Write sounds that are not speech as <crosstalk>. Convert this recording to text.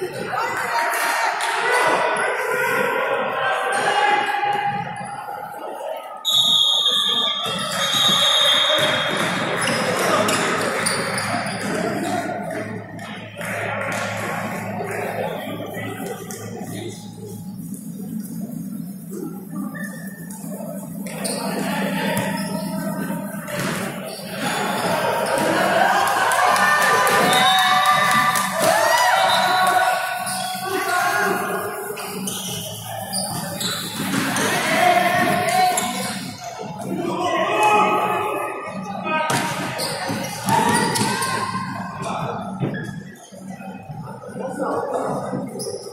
Oh! <laughs> Não.